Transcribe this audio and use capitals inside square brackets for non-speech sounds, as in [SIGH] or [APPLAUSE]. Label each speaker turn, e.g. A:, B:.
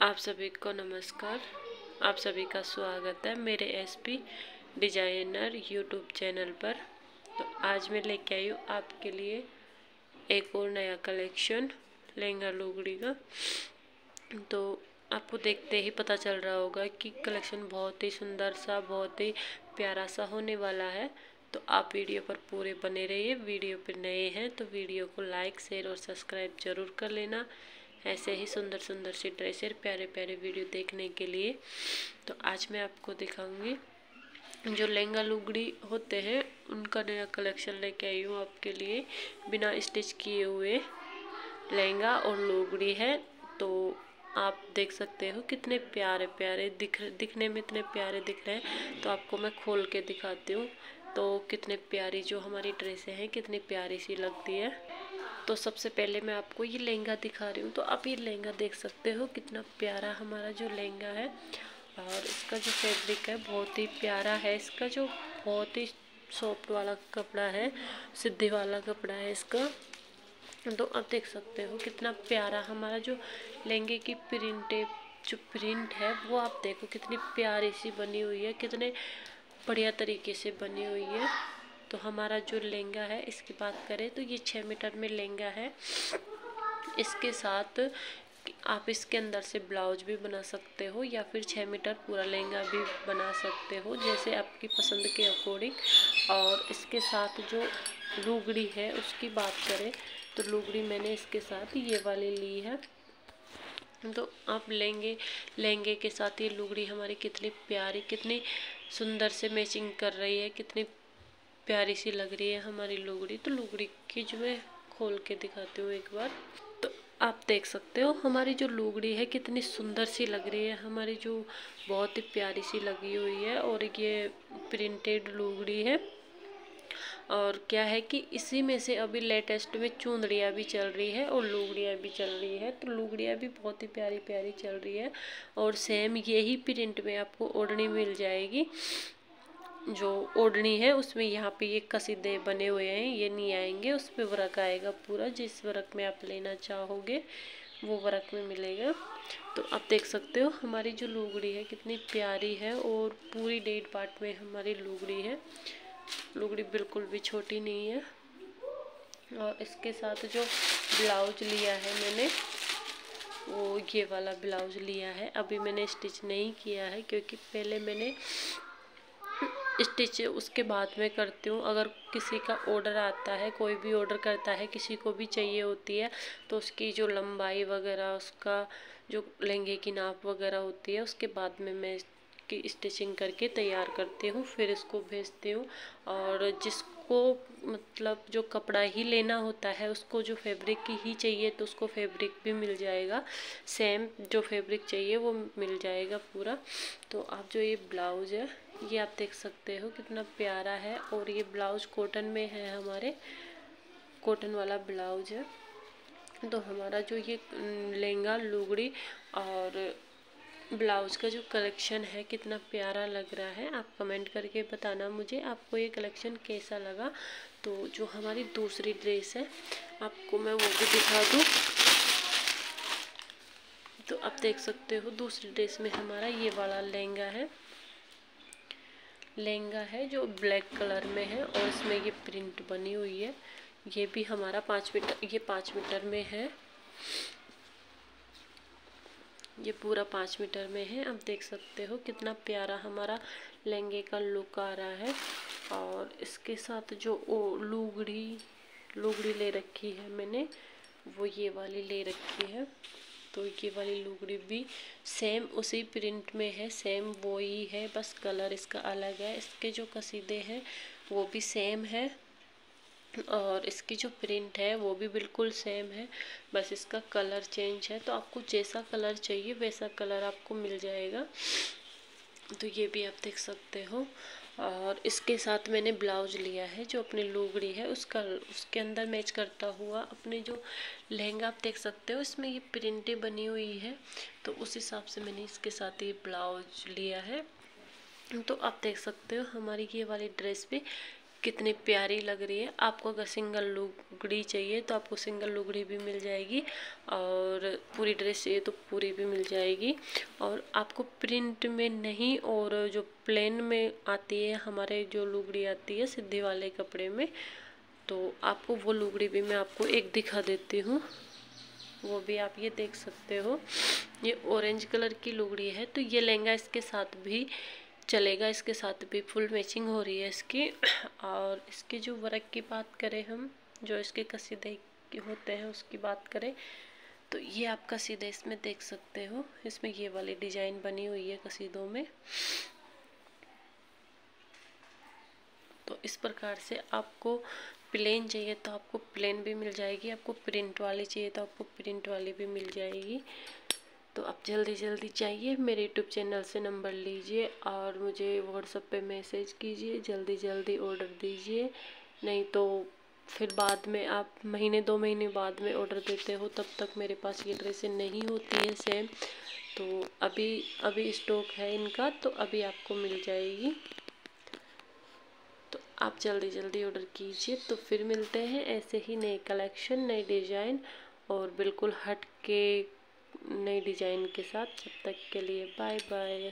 A: आप सभी को नमस्कार। आप सभी का स्वागत है मेरे एसपी डिज़ाइनर यूट्यूब चैनल पर। तो आज मैं लेके आई हूँ आपके लिए एक और नया कलेक्शन लहंगा लुगड़ी का। तो आपको देखते ही पता चल रहा होगा कि कलेक्शन बहुत ही सुंदर सा, बहुत ही प्यारा सा होने वाला है। तो आप वीडियो पर पूरे बने रहिए। वीडियो पर नए हैं तो वीडियो को लाइक शेयर और सब्सक्राइब ज़रूर कर लेना। ऐसे ही सुंदर सुंदर सी ड्रेसर प्यारे प्यारे वीडियो देखने के लिए। तो आज मैं आपको दिखाऊँगी जो लहंगा लुगड़ी होते हैं, उनका नया कलेक्शन लेके आई हूँ आपके लिए। बिना स्टिच किए हुए लहंगा और लुगड़ी है। तो आप देख सकते हो कितने प्यारे प्यारे दिख दिखने में इतने प्यारे दिख रहे हैं। तो आपको मैं खोल के दिखाती हूँ। तो कितने प्यारी जो हमारी ड्रेसें हैं, कितनी प्यारी सी लगती है। तो सबसे पहले मैं आपको ये लहंगा दिखा रही हूँ। तो आप ये लहंगा देख सकते हो, कितना प्यारा हमारा जो लहंगा है। और इसका जो फैब्रिक है, बहुत ही प्यारा है। इसका जो बहुत ही सॉफ्ट वाला कपड़ा है, सिद्धि वाला कपड़ा है इसका। तो आप देख सकते हो कितना प्यारा हमारा जो लहंगे की प्रिंट जो प्रिंट है, वो आप देखो कितनी प्यारी सी बनी हुई है, कितने बढ़िया तरीके से बनी हुई है। तो हमारा जो लहंगा है, इसकी बात करें तो ये छः मीटर में लहंगा है। इसके साथ आप इसके अंदर से ब्लाउज भी बना सकते हो या फिर छः मीटर पूरा लहंगा भी बना सकते हो, जैसे आपकी पसंद के अकॉर्डिंग और इसके साथ जो लुगड़ी है, उसकी बात करें तो लुगड़ी मैंने इसके साथ ये वाली ली है। तो आप लहंगे लहंगे के साथ ये लुगड़ी हमारी कितनी प्यारी, कितनी सुंदर से मैचिंग कर रही है, कितनी प्यारी सी लग रही है हमारी लुगड़ी तो लुगड़ी की जो मैं खोल के दिखाती हूँ एक बार। तो आप देख सकते हो हमारी जो लुगड़ी है कितनी सुंदर सी लग रही है, हमारी जो बहुत ही प्यारी सी लगी हुई है और ये प्रिंटेड लुगड़ी है। और क्या है कि इसी में से अभी लेटेस्ट में चूंदड़ियाँ भी चल रही है और लुगड़ियाँ भी चल रही है तो लुगड़ियाँ भी बहुत ही प्यारी प्यारी चल रही है और सेम यही प्रिंट में आपको ओढ़नी मिल जाएगी। जो ओढ़नी है, उसमें यहाँ पे ये कसीदे बने हुए हैं, ये नहीं आएँगे। उस पर वर्क आएगा पूरा, जिस वर्क में आप लेना चाहोगे, वो वर्क में मिलेगा। तो आप देख सकते हो, हमारी जो लुगड़ी है, कितनी प्यारी है और पूरी डेढ़ पार्ट में हमारी लुगड़ी है। लुगड़ी बिल्कुल भी छोटी नहीं है। और इसके साथ जो ब्लाउज लिया है मैंने, वो ये वाला ब्लाउज लिया है। अभी मैंने स्टिच नहीं किया है, क्योंकि पहले मैंने स्टिच उसके बाद में करती हूँ। अगर किसी का ऑर्डर आता है, कोई भी ऑर्डर करता है, किसी को भी चाहिए होती है तो उसकी जो लंबाई वगैरह, उसका जो लहंगे की नाप वगैरह होती है, उसके बाद में मैं की स्टिचिंग करके तैयार करती हूँ। फिर इसको भेजती हूँ और जिसको मतलब जो कपड़ा ही लेना होता है, उसको जो फैब्रिक की ही चाहिए तो उसको फैब्रिक भी मिल जाएगा। सेम जो फैब्रिक चाहिए, वो मिल जाएगा पूरा। तो आप जो ये ब्लाउज है ये आप देख सकते हो कितना प्यारा है और ये ब्लाउज कॉटन में है हमारे, कॉटन वाला ब्लाउज है। तो हमारा जो ये लहंगा, लुगड़ी और ब्लाउज का जो कलेक्शन है कितना प्यारा लग रहा है, आप कमेंट करके बताना मुझे आपको ये कलेक्शन कैसा लगा। तो जो हमारी दूसरी ड्रेस है, आपको मैं वो भी दिखा दूँ। तो आप देख सकते हो दूसरी ड्रेस में हमारा ये वाला लहंगा है। लहंगा है जो ब्लैक कलर में है और इसमें ये प्रिंट बनी हुई है। ये भी हमारा पाँच मीटर, ये पाँच मीटर में है। ये पूरा पाँच मीटर में है। आप देख सकते हो कितना प्यारा हमारा लहंगे का लुक आ रहा है। और इसके साथ जो ओ, लुगड़ी लुगड़ी ले रखी है मैंने, वो ये वाली ले रखी है। तो ये वाली लुगड़ी भी सेम उसी प्रिंट में है सेम वो ही है बस कलर इसका अलग है। इसके जो कसीदे हैं, वो भी सेम है। और इसकी जो प्रिंट है, वो भी बिल्कुल सेम है। बस इसका कलर चेंज है। तो आपको जैसा कलर चाहिए, वैसा कलर आपको मिल जाएगा। तो ये भी आप देख सकते हो। और इसके साथ मैंने ब्लाउज लिया है, जो अपनी लूगड़ी है, उसका, उसके अंदर मैच करता हुआ अपने जो लहंगा आप देख सकते हो, इसमें ये प्रिंटे बनी हुई है। तो उस हिसाब से मैंने इसके साथ ये ब्लाउज लिया है। तो आप देख सकते हो हमारी ये वाली ड्रेस भी कितनी प्यारी लग रही है। आपको अगर सिंगल लुगड़ी चाहिए तो आपको सिंगल लुगड़ी भी मिल जाएगी और पूरी ड्रेस चाहिए तो पूरी भी मिल जाएगी। और आपको प्रिंट में नहीं और जो प्लेन में आती है, हमारे जो लुगड़ी आती है सिद्धि वाले कपड़े में तो आपको वो लुगड़ी भी मैं आपको एक दिखा देती हूँ। वो भी आप ये देख सकते हो। ये ऑरेंज कलर की लुगड़ी है तो ये लहंगा इसके साथ भी चलेगा इसके साथ भी फुल मैचिंग हो रही है इसकी। [CLEARS THROAT] और इसके जो वर्क की बात करें हम, जो इसके कसीदे होते हैं, उसकी बात करें तो ये आप कसीदे इसमें देख सकते हो। इसमें ये वाली डिज़ाइन बनी हुई है कसीदों में। तो इस प्रकार से आपको प्लेन चाहिए तो आपको प्लेन भी मिल जाएगी, आपको प्रिंट वाली चाहिए तो आपको प्रिंट वाली भी मिल जाएगी। तो आप जल्दी जल्दी चाहिए मेरे यूट्यूब चैनल से नंबर लीजिए और मुझे व्हाट्सएप पे मैसेज कीजिए, जल्दी जल्दी ऑर्डर दीजिए। नहीं तो फिर बाद में आप महीने, दो महीने बाद में ऑर्डर देते हो, तब तक मेरे पास ये ड्रेसें नहीं होती हैं सेम तो अभी अभी स्टॉक है इनका तो अभी आपको मिल जाएगी। तो आप जल्दी जल्दी ऑर्डर कीजिए। तो फिर मिलते हैं ऐसे ही नए कलेक्शन नए डिज़ाइन और बिल्कुल हट के नई डिज़ाइन के साथ तब तक के लिए बाय बाय